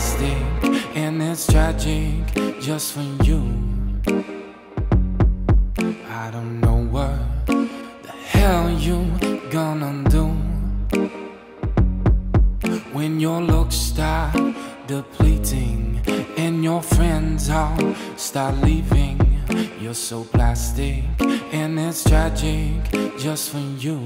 plastic, and it's tragic just for you. I don't know what the hell you gonna do when your looks start depleting and your friends all start leaving. You're so plastic, and it's tragic just for you.